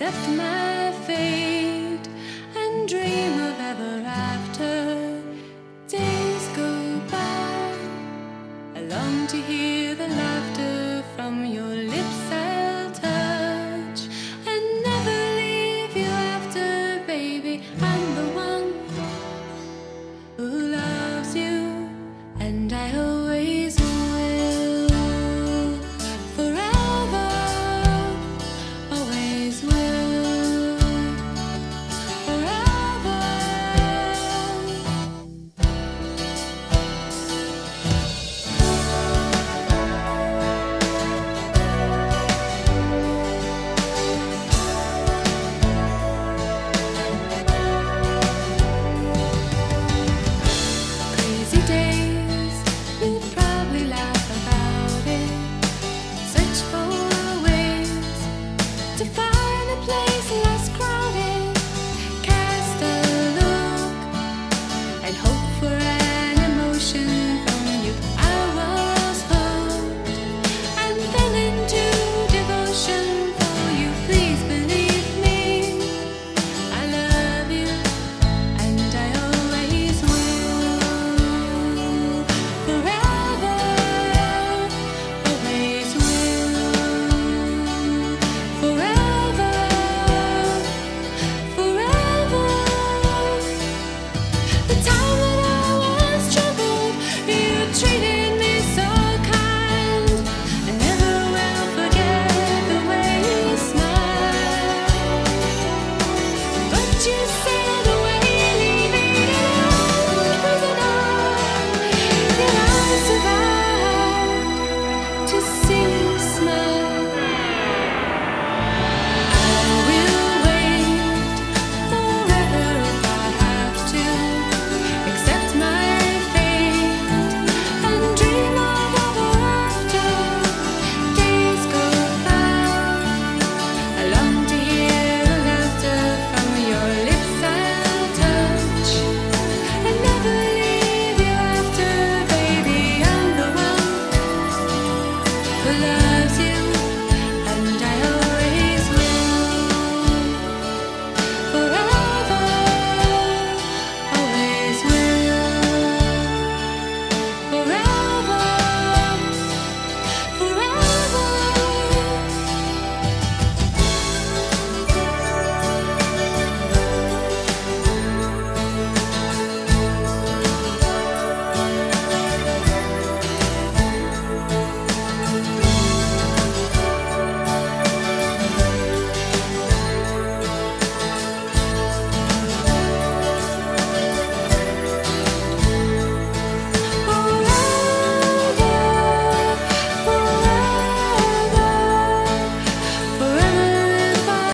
accept my fate and dream love.